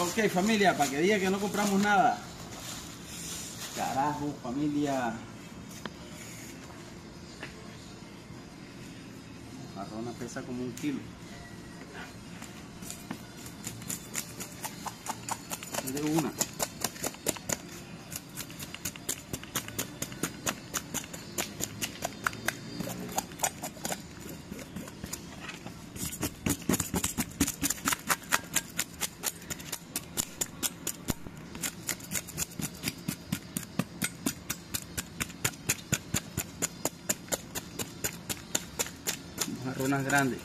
Ok, familia, para que diga que no compramos nada. Carajo, familia. Marrona pesa como un kilo. De una. Marronas grandes